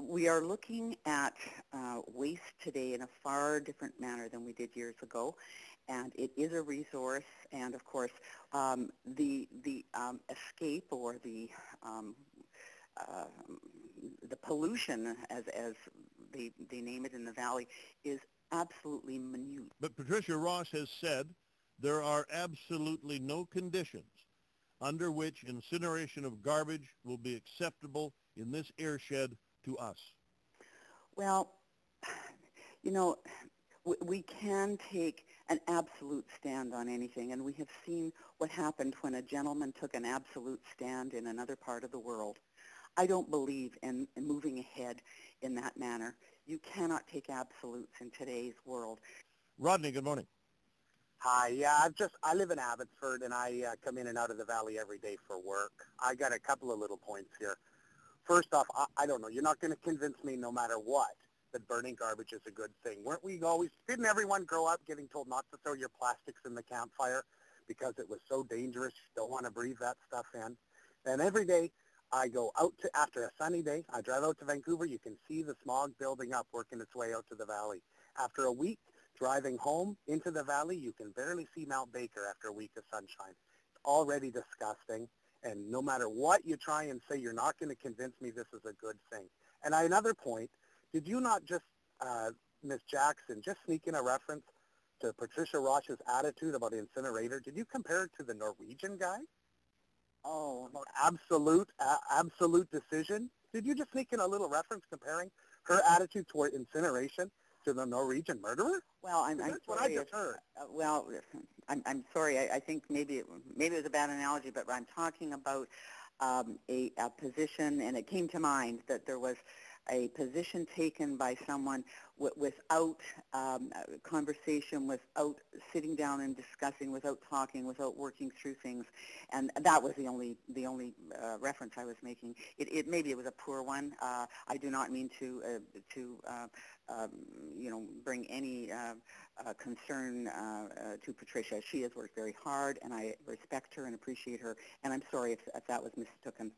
we are looking at uh, waste today in a far different manner than we did years ago, and it is a resource. And of course, um, the the um, escape or the um, uh, the pollution, as as they they name it in the valley, is absolutely minute. But Patricia Ross has said there are absolutely no conditions under which incineration of garbage will be acceptable in this airshed to us? Well, you know, we, we can take an absolute stand on anything, and we have seen what happened when a gentleman took an absolute stand in another part of the world. I don't believe in, in moving ahead in that manner. You cannot take absolutes in today's world. Rodney, good morning. Hi. Yeah, I've just I live in Abbotsford and I uh, come in and out of the valley every day for work. I got a couple of little points here. First off, I, I don't know. You're not going to convince me, no matter what, that burning garbage is a good thing. Weren't we always? Didn't everyone grow up getting told not to throw your plastics in the campfire because it was so dangerous? You don't want to breathe that stuff in. And every day I go out to after a sunny day. I drive out to Vancouver. You can see the smog building up, working its way out to the valley. After a week, Driving home into the valley, you can barely see Mount Baker after a week of sunshine. It's already disgusting. And no matter what you try and say, you're not going to convince me this is a good thing. And I, another point, did you not just, uh, Ms. Jackson, just sneak in a reference to Patricia Ross's attitude about the incinerator? Did you compare it to the Norwegian guy? Oh, about absolute, uh, absolute decision. Did you just sneak in a little reference comparing her attitude toward incineration to the Norwegian murderer? Well, I'm, I'm That's what sorry. I just heard. Uh, well, I'm, I'm sorry. I, I think maybe it, maybe it was a bad analogy, but I'm talking about um, a, a position, and it came to mind that there was a position taken by someone without um, conversation, without sitting down and discussing, without talking, without working through things, and that was the only the only uh, reference I was making. It, it maybe it was a poor one. Uh, I do not mean to uh, to uh, um, you know bring any uh, uh, concern to Patricia. She has worked very hard, and I respect her and appreciate her. And I'm sorry if, if that was mistaken.